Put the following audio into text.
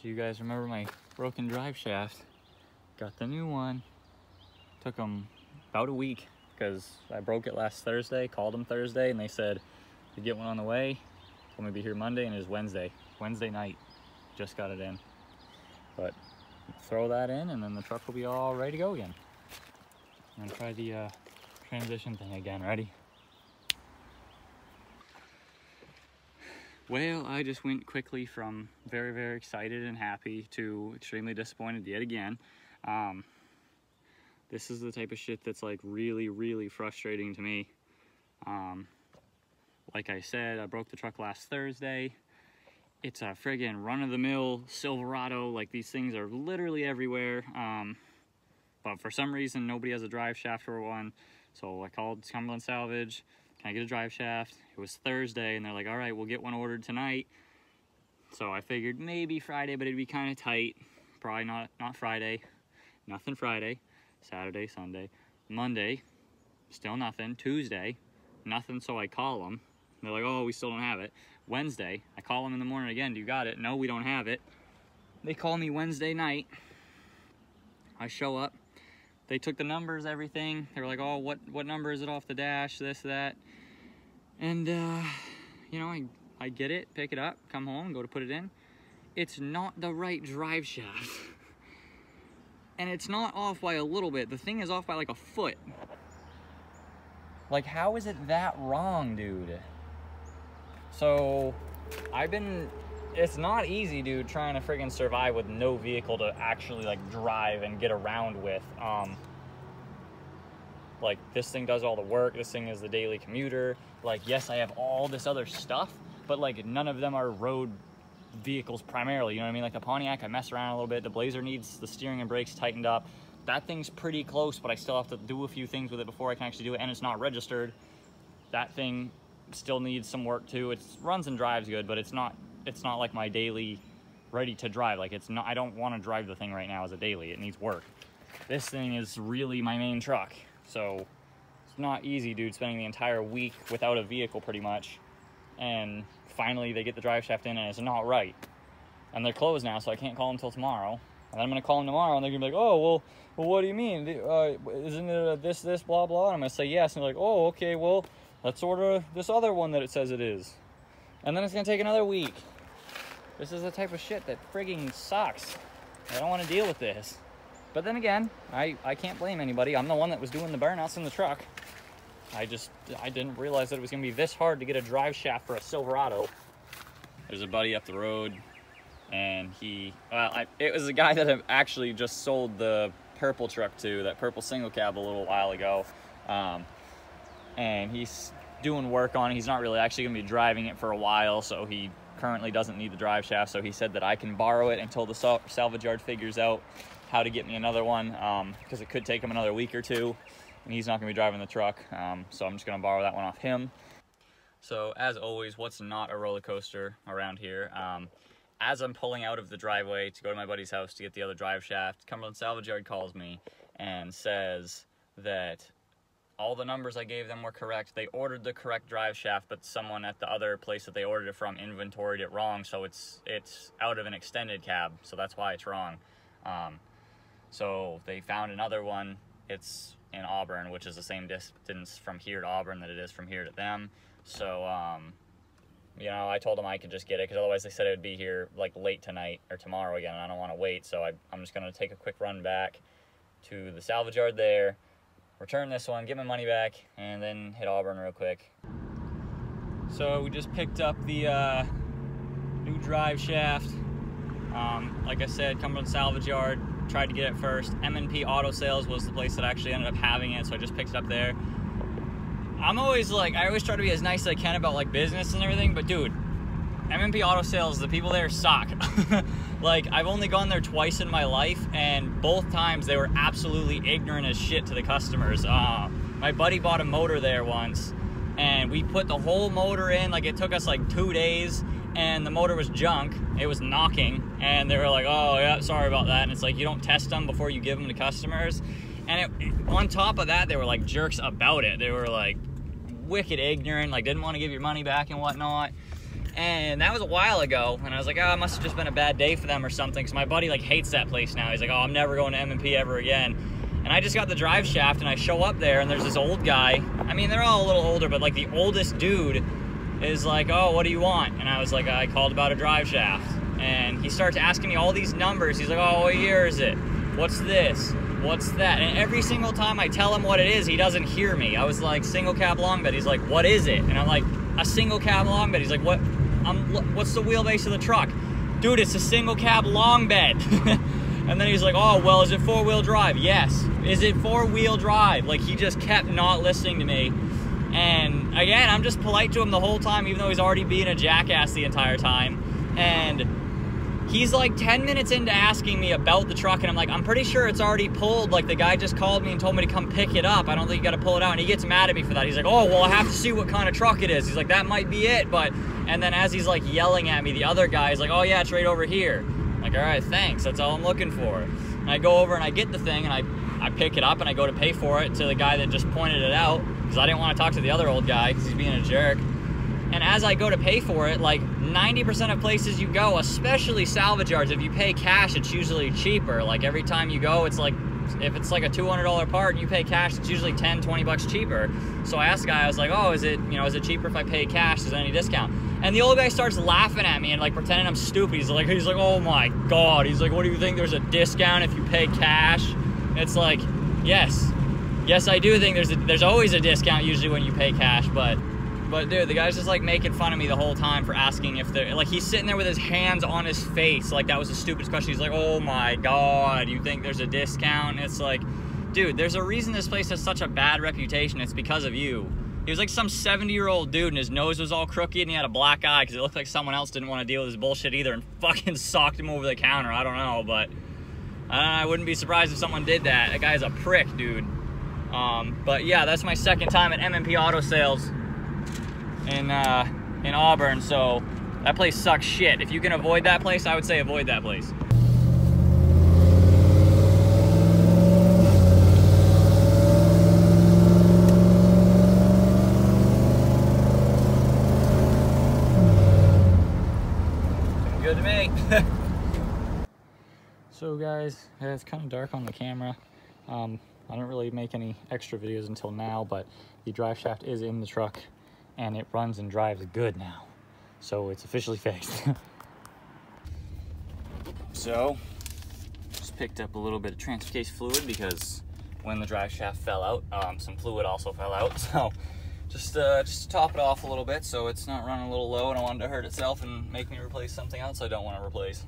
So you guys remember my broken drive shaft? Got the new one. Took them about a week because I broke it last Thursday, called them Thursday, and they said to get one on the way. I'm gonna be here Monday and it's Wednesday. Wednesday night. Just got it in. But throw that in and then the truck will be all ready to go again. I'm gonna try the uh, transition thing again. Ready? Well, I just went quickly from very, very excited and happy to extremely disappointed yet again. Um, this is the type of shit that's like really, really frustrating to me. Um, like I said, I broke the truck last Thursday. It's a friggin' run-of-the-mill Silverado. Like these things are literally everywhere. Um, but for some reason, nobody has a drive shaft for one. So I called Cumberland Salvage can I get a drive shaft? It was Thursday, and they're like, all right, we'll get one ordered tonight. So I figured maybe Friday, but it'd be kind of tight. Probably not, not Friday. Nothing Friday. Saturday, Sunday. Monday, still nothing. Tuesday, nothing, so I call them. They're like, oh, we still don't have it. Wednesday, I call them in the morning again. Do you got it? No, we don't have it. They call me Wednesday night. I show up. They took the numbers, everything. They were like, oh, what, what number is it off the dash? This, that. And, uh, you know, I, I get it, pick it up, come home, go to put it in. It's not the right drive shaft. and it's not off by a little bit. The thing is off by like a foot. Like, how is it that wrong, dude? So, I've been, it's not easy, dude, trying to friggin' survive with no vehicle to actually, like, drive and get around with. Um, like this thing does all the work. This thing is the daily commuter. Like yes i have all this other stuff but like none of them are road vehicles primarily you know what i mean? Like the pontiac i mess around a little bit. The blazer needs the steering and brakes tightened up. That thing's pretty close but i still have to do a few things with it before i can actually do it and it's not registered. That thing still needs some work too. It runs and drives good but it's not it's not like my daily ready to drive like it's not i don't want to drive the thing right now as a daily it needs work this thing is really my main truck so it's not easy, dude, spending the entire week without a vehicle pretty much. And finally they get the drive shaft in and it's not right. And they're closed now, so I can't call them until tomorrow. And then I'm gonna call them tomorrow and they're gonna be like, oh, well, well what do you mean? Uh, isn't it this, this, blah, blah? And I'm gonna say yes. And they're like, oh, okay, well, let's order this other one that it says it is. And then it's gonna take another week. This is the type of shit that frigging sucks. I don't wanna deal with this. But then again, I, I can't blame anybody. I'm the one that was doing the burnouts in the truck. I just, I didn't realize that it was gonna be this hard to get a drive shaft for a Silverado. There's a buddy up the road and he, well, I, it was a guy that I actually just sold the purple truck to, that purple single cab a little while ago. Um, and he's doing work on it. He's not really actually gonna be driving it for a while, so he currently doesn't need the drive shaft. So he said that I can borrow it until the salvage yard figures out how to get me another one because um, it could take him another week or two and he's not going to be driving the truck. Um, so I'm just going to borrow that one off him. So as always, what's not a roller coaster around here? Um, as I'm pulling out of the driveway to go to my buddy's house to get the other drive shaft, Cumberland Salvage Yard calls me and says that all the numbers I gave them were correct. They ordered the correct drive shaft, but someone at the other place that they ordered it from inventoried it wrong, so it's it's out of an extended cab, so that's why it's wrong. Um, so they found another one. It's in Auburn, which is the same distance from here to Auburn that it is from here to them. So, um, you know, I told them I could just get it because otherwise they said it would be here like late tonight or tomorrow again, and I don't want to wait. So I, I'm just going to take a quick run back to the salvage yard there, return this one, get my money back, and then hit Auburn real quick. So we just picked up the uh, new drive shaft. Um, like I said, Cumberland Salvage Yard, tried to get it first. M&P Auto Sales was the place that actually ended up having it, so I just picked it up there. I'm always like, I always try to be as nice as I can about like business and everything, but dude, M&P Auto Sales, the people there suck. like, I've only gone there twice in my life, and both times they were absolutely ignorant as shit to the customers. Uh, my buddy bought a motor there once, and we put the whole motor in, like it took us like two days, and the motor was junk. It was knocking, and they were like, "Oh yeah, sorry about that." And it's like you don't test them before you give them to customers. And it, on top of that, they were like jerks about it. They were like wicked ignorant, like didn't want to give your money back and whatnot. And that was a while ago, and I was like, oh, it must have just been a bad day for them or something, because my buddy like hates that place now. He's like, oh, I'm never going to M&P ever again. And I just got the drive shaft, and I show up there, and there's this old guy. I mean, they're all a little older, but like the oldest dude is like, oh, what do you want? And I was like, I called about a drive shaft. And he starts asking me all these numbers. He's like, oh, what year is it? What's this? What's that? And every single time I tell him what it is, he doesn't hear me. I was like, single cab long bed. He's like, what is it? And I'm like, a single cab long bed. He's like, what? I'm, what's the wheelbase of the truck? Dude, it's a single cab long bed. and then he's like, oh, well, is it four wheel drive? Yes. Is it four wheel drive? Like he just kept not listening to me. And again, I'm just polite to him the whole time, even though he's already being a jackass the entire time. And he's like 10 minutes into asking me about the truck and I'm like, I'm pretty sure it's already pulled. Like the guy just called me and told me to come pick it up. I don't think you got to pull it out. And he gets mad at me for that. He's like, oh, well, I have to see what kind of truck it is. He's like, that might be it. But, and then as he's like yelling at me, the other guy is like, oh yeah, it's right over here. I'm like, all right, thanks. That's all I'm looking for. And I go over and I get the thing and I, I pick it up and I go to pay for it to the guy that just pointed it out because I didn't want to talk to the other old guy because he's being a jerk. And as I go to pay for it, like 90% of places you go, especially salvage yards, if you pay cash, it's usually cheaper. Like every time you go, it's like, if it's like a $200 part and you pay cash, it's usually 10, 20 bucks cheaper. So I asked the guy, I was like, oh, is it, you know, is it cheaper if I pay cash? Is there any discount? And the old guy starts laughing at me and like pretending I'm stupid. He's like, he's like, oh my God. He's like, what do you think? There's a discount if you pay cash? It's like, yes, yes, I do think there's a, there's always a discount usually when you pay cash, but but dude, the guy's just like making fun of me the whole time for asking if they're like he's sitting there with his hands on his face, like that was the stupidest question. He's like, "Oh my god, you think there's a discount?" It's like, dude, there's a reason this place has such a bad reputation. It's because of you. He was like some 70 year old dude, and his nose was all crooked, and he had a black eye because it looked like someone else didn't want to deal with his bullshit either, and fucking socked him over the counter. I don't know, but uh, I wouldn't be surprised if someone did that. That guy's a prick, dude. Um, but yeah, that's my second time at M&P Auto Sales in uh, in Auburn. So that place sucks shit. If you can avoid that place, I would say avoid that place. Good to me. so guys, it's kind of dark on the camera. Um, I don't really make any extra videos until now, but the drive shaft is in the truck and it runs and drives good now. So it's officially fixed. so, just picked up a little bit of transfer case fluid because when the drive shaft fell out, um, some fluid also fell out. So just, uh, just to top it off a little bit so it's not running a little low and I wanted to hurt itself and make me replace something else I don't want to replace.